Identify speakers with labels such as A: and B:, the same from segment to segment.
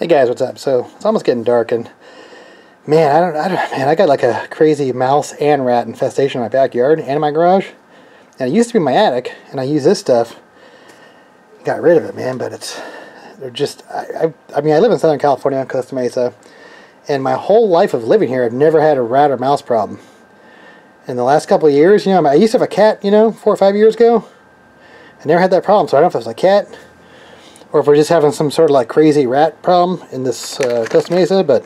A: Hey guys, what's up? So it's almost getting dark, and man, I don't, I don't, man, I got like a crazy mouse and rat infestation in my backyard and in my garage. And it used to be my attic, and I use this stuff. Got rid of it, man, but it's they're just. I, I, I mean, I live in Southern California, Costa Mesa, and my whole life of living here, I've never had a rat or mouse problem. In the last couple of years, you know, I used to have a cat, you know, four or five years ago. I never had that problem, so I don't know if it was a cat or if we're just having some sort of like crazy rat problem in this uh, Mesa, but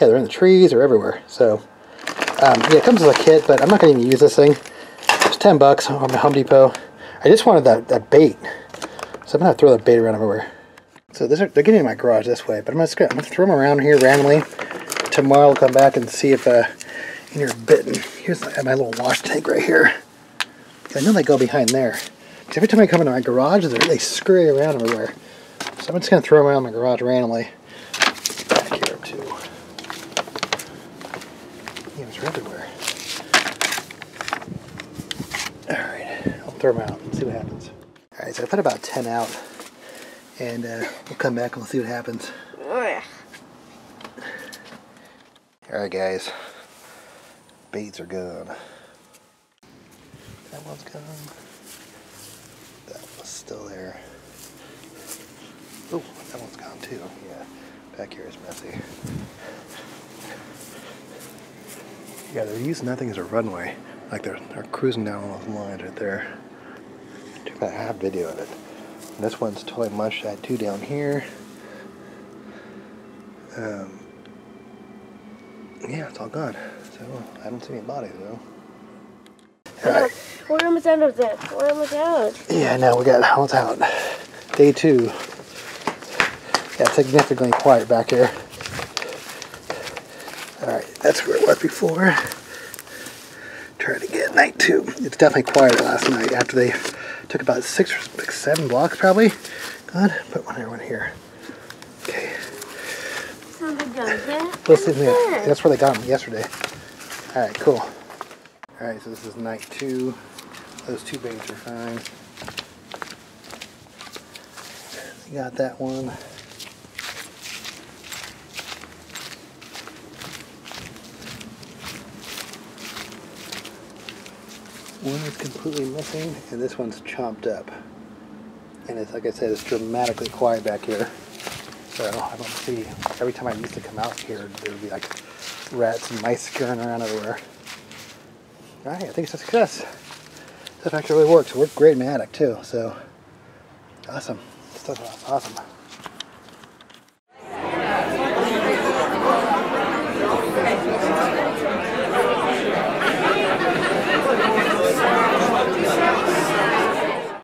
A: yeah, they're in the trees or everywhere. So um, yeah, it comes with a kit, but I'm not going to even use this thing. It's 10 bucks on the Home Depot. I just wanted that, that bait, so I'm going to throw that bait around everywhere. So are, they're getting in my garage this way, but I'm going to throw them around here randomly. Tomorrow I'll come back and see if uh, are bitten. Here's my, my little wash tank right here. I know they go behind there. Every time I come into my garage, they scurry around everywhere. I'm just going to throw them around my garage randomly. Back here too. It's everywhere. Alright, I'll throw them out and see what happens. Alright, so I put about 10 out. And uh, we'll come back and we'll see what happens. Alright guys. Baits are gone. That one's gone. That one's still there. Oh, that one's gone too. Yeah, back here is messy. Yeah, they're using that thing as a runway. Like they're, they're cruising down all those lines right there. Took about half video of it. And this one's totally mushed. I had two down here. Um, yeah, it's all gone. So I don't see any bodies though. Alright.
B: We're almost out of that. We're almost out.
A: Yeah, now we got almost out. Day two. Yeah, significantly quiet back here. Alright, that's where it was before. Try it again, night two. It's definitely quieter last night after they took about six or six, seven blocks probably. Good. Put one here, one here. Okay.
B: Done there.
A: Listen here. That's where they got them yesterday. Alright, cool. Alright, so this is night two. Those two baits are fine. You got that one. One is completely missing, and this one's chomped up. And it's like I said, it's dramatically quiet back here. So I don't see. Every time I used to come out here, there would be like rats and mice scurrying around everywhere. All right, I think it's a success. Stuff actually really works. Worked great in my attic too. So awesome. Stuff awesome.